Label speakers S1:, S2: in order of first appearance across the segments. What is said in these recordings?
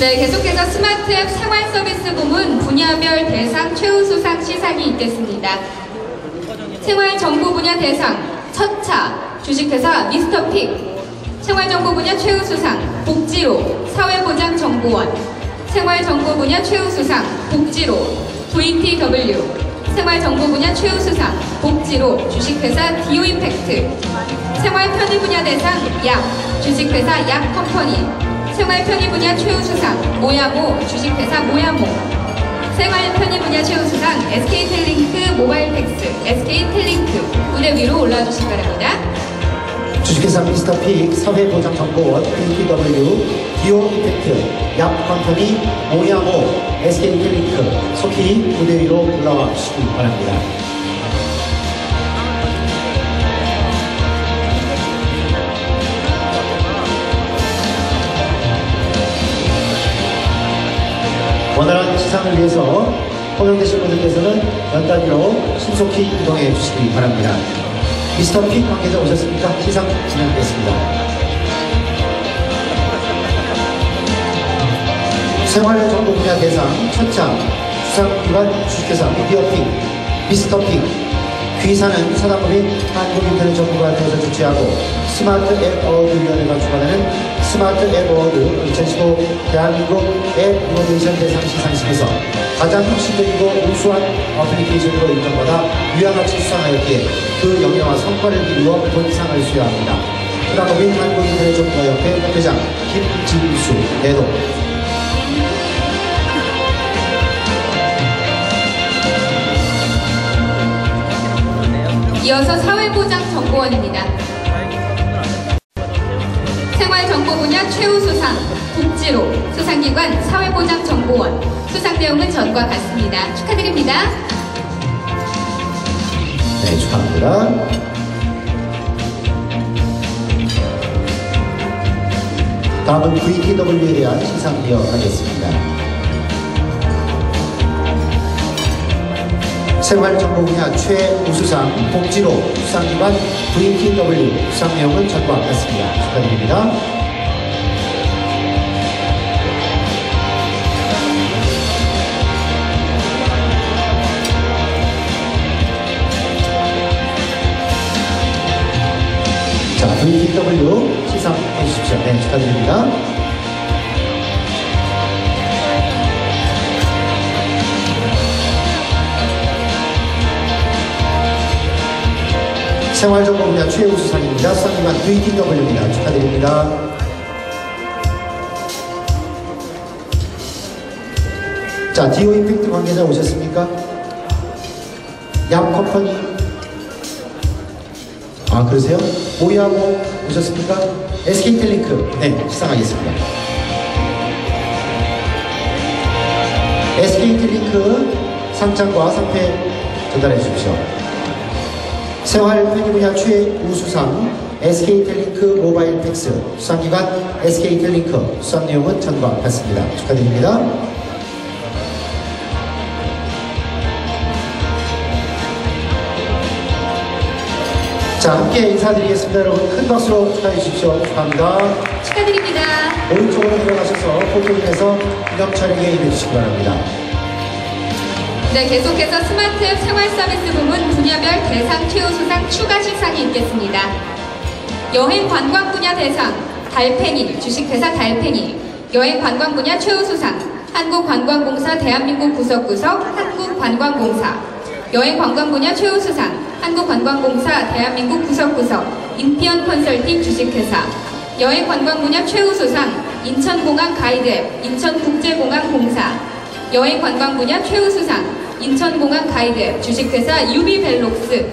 S1: 네, 계속해서 스마트 앱 생활 서비스 부문 분야별 대상 최우수상 시상이 있겠습니다. 생활 정보 분야 대상 첫차 주식회사 미스터픽. 생활 정보 분야 최우수상 복지로 사회보장정보원. 생활 정보 분야 최우수상 복지로 VTW 생활 정보 분야 최우수상 복지로 주식회사 디오임팩트. 생활 편의 분야 대상 약 주식회사 약컴퍼니 생활 편의 분야 최우수상 모야모 주식회사 모야모 생활 편의 분야 최우수상 SK텔링크 모바일텍스 SK텔링크 무대 위로 올라주시기 바랍니다.
S2: 주식회사 미스터픽 사회보장정보원 BTW 기오 이펙트 약컴퍼니 모야모 SK텔링크 속히 무대 위로 올라와 주시기 바랍니다. 원활한 시상을 위해서 호명되신 분들께서는 연단 위로 신속히 이동해 주시기 바랍니다. 미스터픽 관계자 오셨습니까? 시상 진행되겠습니다. 생활정보 분야 대상 첫차 수상기관 주식회사 미디어픽 미스터픽 귀사는 사단법인 한국인터넷 전문가협회에서 주최하고 스마트 앱 어워드 위원회가 주관하는 스마트 앱 어워드 2015 대한민국 앱 이노베이션 대상 시상식에서 가장 혁신적이고 우수한 어플리케이션으로 인정받아 유양같이 수상하였기에 그 영예와 성과를 기리워 본상을 수여합니다. 사단법인 한국인터넷정보협회 협회장 김진수 대동
S1: 이어서 사회보장정보원입니다. 생활정보 분야 최우 수상 복지로 수상기관 사회보장정보원 수상 내용은 전과 같습니다. 축하드립니다.
S2: 네, 축하합니다. 다음은 VTW에 대한 시상 이어가겠습니다. 생활정보 분야 최우수상 복지로 수상기관 VTW 수상 내용은 전과 같습니다. 축하드립니다. 생활정보 분야 최우 수상입니다. 수상기관 VTW입니다. 축하드립니다. 자, 디오 임팩트 관계자 오셨습니까? 양 컴퍼니 아 그러세요? 모야모 오셨습니까? SK텔링크 네 시상하겠습니다 SK텔링크 상장과 상패 전달해 주십시오 생활 편의 분야 최우수상 SK텔링크 모바일 팩스 수상기관 SK텔링크 수상 내용은 전과 같습니다. 축하드립니다. 자 함께 인사드리겠습니다. 여러분 큰 박수로 축하해 주십시오. 축하합니다.
S1: 축하드립니다.
S2: 오른쪽으로 들어가셔서 포토인에서 기념 촬영에 임해주시기 바랍니다
S1: 네, 계속해서 스마트앱 생활 서비스 부문 분야별 대상 최우 수상 추가 시상이 있겠습니다. 여행 관광 분야 대상 달팽이 주식회사 달팽이 여행 관광 분야 최우 수상 한국관광공사 대한민국 구석구석 한국관광공사 여행 관광 분야 최우 수상 한국관광공사 대한민국 구석구석 인피언 컨설팅 주식회사 여행 관광 분야 최우 수상 인천공항 가이드 앱 인천국제공항공사 여행 관광 분야 최우수상 인천공항 가이드 주식회사 유비벨록스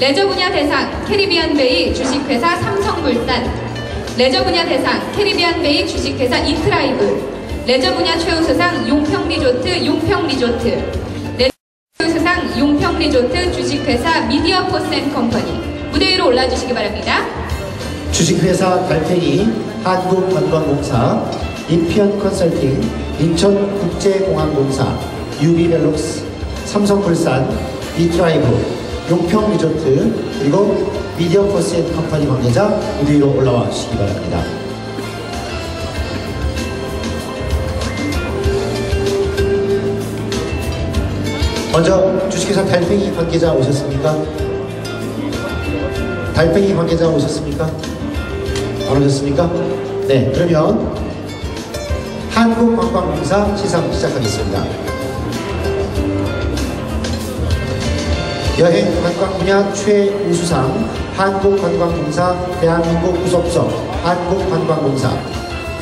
S1: 레저 분야 대상 캐리비안 베이 주식회사 삼성물산 레저 분야 대상 캐리비안 베이 주식회사 이트라이브 레저 분야 최우수상 용평 리조트 용평 리조트 레저 최우수상 용평 리조트 주식회사 미디어 포스앤 컴퍼니 무대 위로 올라주시기 바랍니다.
S2: 주식회사 달팽이 한국관광공사 인피언 컨설팅 인천국제공항공사 유비벨록스 삼성물산, 이트라이브, 용평 리조트 그리고 미디어 포스앤 컴퍼니 관계자 무대 위로 올라와 주시기 바랍니다. 먼저 주식회사 달팽이 관계자 오셨습니까? 달팽이 관계자 오셨습니까? 안 오셨습니까? 네, 그러면 한국관광공사 시상 시작하겠습니다. 여행 관광 분야 최우수상 한국관광공사 대한민국 구석구석 한국관광공사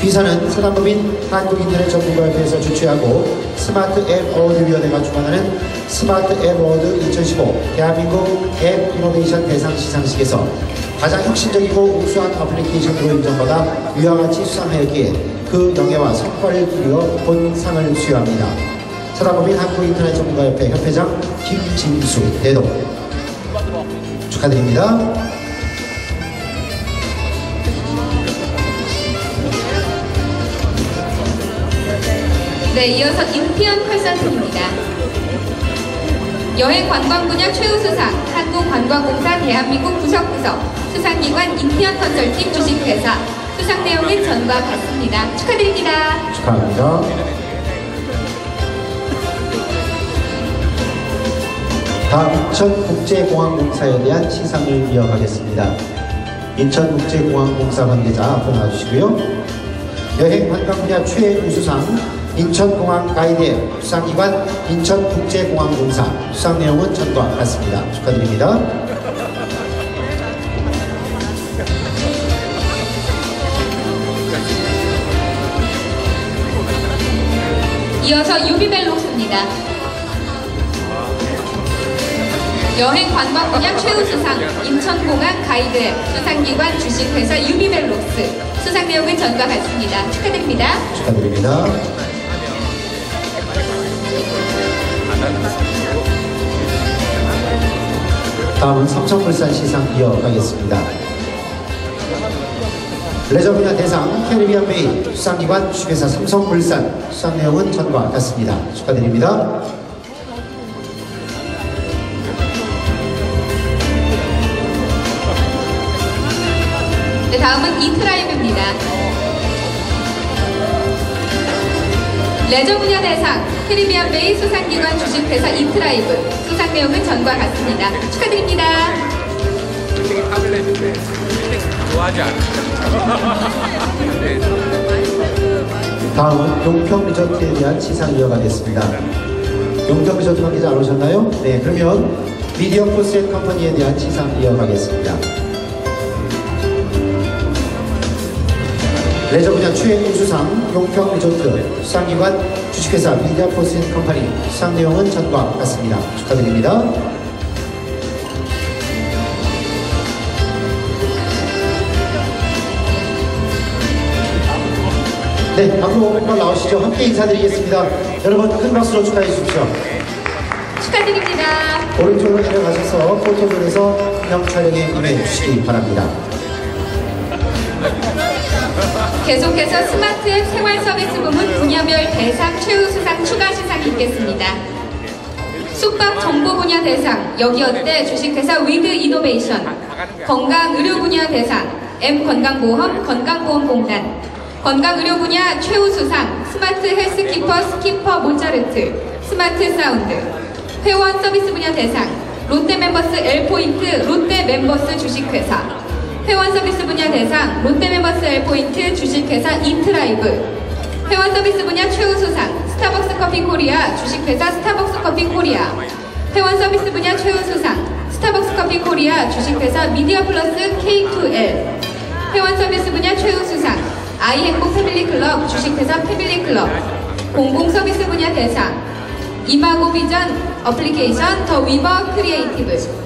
S2: 귀사는 사단법인 한국인터넷 전문가협회에서 주최하고 스마트 앱 어워드 위원회가 주관하는 스마트 앱 어워드 2015 대한민국 앱 이노베이션 대상 시상식에서 가장 혁신적이고 우수한 어플리케이션으로 인정받아 위와 같이 수상하였기에 그 영예와 성과를 기리어 본상을 수여합니다. 사단법인 한국인터넷 전문가협회 협회장 김진수 대독 축하드립니다.
S1: 네, 이어서 인피언 컨설팅입니다. 여행 관광 분야 최우수상 한국관광공사 대한민국 부석부서 수상기관 인피언 컨설팅 주식회사 수상 내용은 전과 같습니다. 축하드립니다.
S2: 축하합니다. 다음 인천국제공항공사에 대한 시상을 이어가겠습니다. 인천국제공항공사 관계자 앞으로 나와주시고요. 여행 관광 분야 최우수상 인천공항 가이드 수상 기관 인천국제공항공사 수상 내용은 전과 같습니다. 축하드립니다.
S1: 이어서 유비벨록 여행 관광 분야 최우수상 인천공항 가이드 앱 수상기관 주식회사 유비벨록스 수상 내용은 전과 같습니다. 축하드립니다.
S2: 축하드립니다. 다음은 삼성물산 시상 이어가겠습니다. 레저 분야 대상 캐리비안 베이 수상기관 주식회사 삼성물산 수상 내용은 전과 같습니다. 축하드립니다.
S1: 다음은 이트라이브입니다. 레저 분야 대상 캐리비안 베이 수상기관 주식 회사 이트라이브 수상 내용은 전과 같습니다. 축하드립니다.
S3: 좋아하지 않아.
S2: 다음은 용평 리조트에 대한 시상 이어가겠습니다. 용평 리조트 관계자 안 오셨나요? 네, 그러면 미디어 포스앤 컴퍼니에 대한 시상 이어가겠습니다. 레저 분야 최우수상 용평 리조트 수상기관 주식회사 미디어 포스앤 컴퍼니 수상 내용은 전과 같습니다. 축하드립니다. 네, 앞으로 한번 나오시죠. 함께 인사드리겠습니다. 여러분 큰 박수로 축하해 주십시오.
S1: 축하드립니다.
S2: 오른쪽으로 내려가셔서 포토존에서 기념 촬영에 임해 주시기 바랍니다.
S1: 계속해서 스마트 앱 생활 서비스 부문 분야별 대상 최우수상 추가 시상이 있겠습니다. 숙박 정보 분야 대상 여기어때? 주식회사 위드 이노베이션 건강 의료 분야 대상 M 건강보험 건강보험공단. 건강 의료 분야 최우수상 스마트 헬스키퍼 스키퍼 모차르트 스마트 사운드. 회원 서비스 분야 대상 롯데 멤버스 L포인트 롯데 멤버스 주식회사 회원 서비스 분야 대상 롯데 멤버스 L포인트 주식회사 이트라이브. 회원 서비스 분야 최우수상 스타벅스 커피 코리아 주식회사 스타벅스 커피 코리아. 회원 서비스 분야 최우수상 스타벅스 커피 코리아 주식회사 미디어 플러스 K2L 회원 서비스 분야 최우수상 아이행복 패밀리 클럽 주식회사 패밀리 클럽. 공공 서비스 분야 대상 이마고 비전 어플리케이션 더 위버 크리에이티브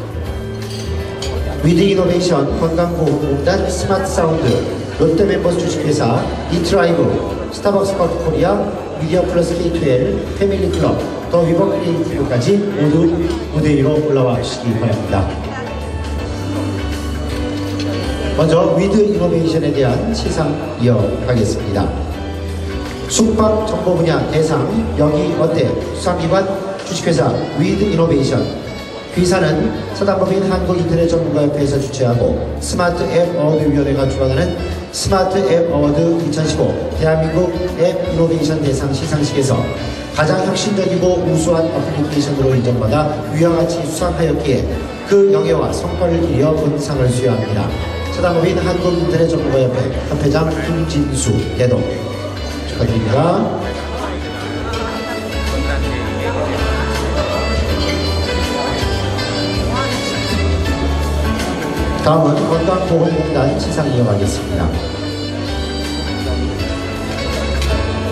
S2: 위드 이노베이션 건강보험공단 스마트 사운드 롯데 멤버스 주식회사 이트라이브 스타벅스 커피 코리아 미디어 플러스 K2L 패밀리 클럽 더 위버 크리에이티브까지 모두 무대 위로 올라와 주시기 바랍니다. 먼저 위드 이노베이션에 대한 시상 이어가겠습니다. 숙박 정보 분야 대상 여기 어때 수상기관 주식회사 위드 이노베이션 귀사는 사단법인 한국인터넷 전문가협회에서 주최하고 스마트 앱 어워드 위원회가 주관하는 스마트 앱 어워드 2015 대한민국 앱 이노베이션 대상 시상식에서 가장 혁신적이고 우수한 어플리케이션으로 인정받아 위와 같이 수상하였기에 그 영예와 성과를 기려 본 상을 수여합니다. 서당법인 한국인터넷 전문가협회 협회장 김진수 대동 축하드립니다. 다음은 건강보험공단 시상 이어가겠습니다.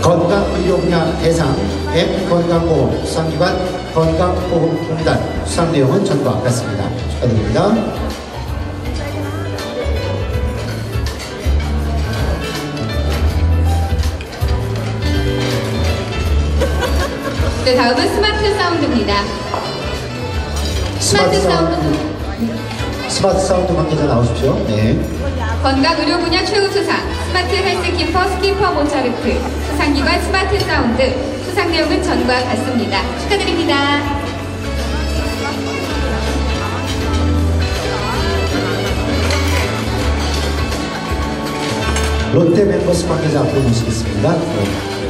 S2: 건강의료 분야 대상 M건강보험 수상기관 건강보험공단 수상 내용은 전과 같습니다. 축하드립니다.
S1: 네, 다음은 스마트 사운드입니다. 스마트 사운드
S2: 스마트 사운드 관계자 나오십시오. 네.
S1: 건강 의료 분야 최우수상 스마트 헬스 키퍼 스키퍼 모차르트 수상기관 스마트 사운드 수상 내용은 전과 같습니다. 축하드립니다.
S2: 롯데 멤버스 관계자 앞으로 모시겠습니다. 네.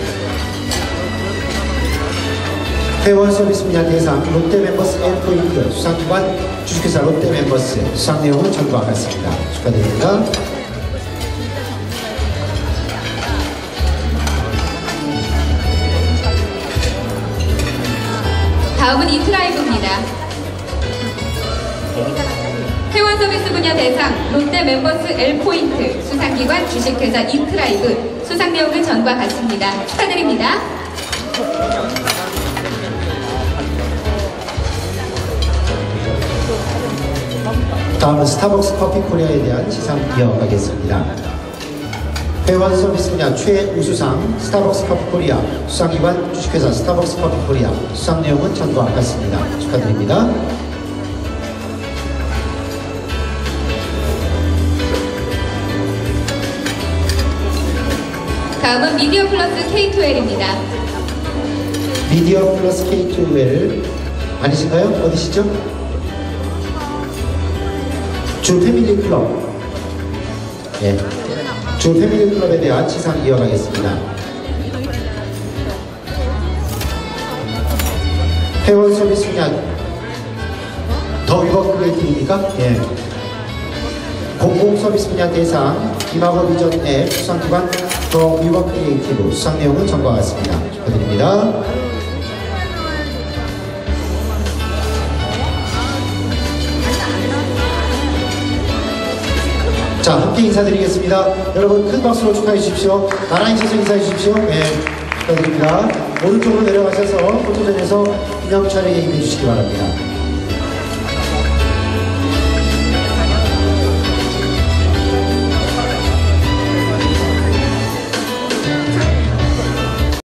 S2: 회원 서비스 분야 대상 롯데 멤버스 L포인트 수상기관 주식회사 롯데 멤버스 수상 내용은 전과 같습니다. 축하드립니다.
S1: 다음은 이트라이브입니다. 회원 서비스 분야 대상 롯데 멤버스 L포인트 수상기관 주식회사 이트라이브 수상 내용은 전과 같습니다. 축하드립니다.
S2: 다음은 스타벅스 커피 코리아에 대한 시상 이어가겠습니다. 회원 서비스 분야 최우수상 스타벅스 커피 코리아 수상기관 주식회사 스타벅스 커피 코리아 수상 내용은 전과 같습니다. 축하드립니다.
S1: 다음은 미디어 플러스 K2L입니다.
S2: 미디어 플러스 K2L 아니신가요? 어디시죠? 주 패밀리 클럽 예. 주 패밀리 클럽에 대한 시상 이어가겠습니다. 회원 서비스 분야 더 위버 크리에이티브입니까? 예. 공공 서비스 분야 대상 이마고 비전 앱 수상 기관 더 위버 크리에이티브 수상 내용은 전과 같습니다. 축하드립니다. 자, 함께 인사드리겠습니다. 여러분 큰 박수로 축하해 주십시오. 나란히 서서 인사해 주십시오. 네, 축하드립니다. 오른쪽으로 내려가셔서 포토존에서 기념 촬영에 임해 주시기 바랍니다.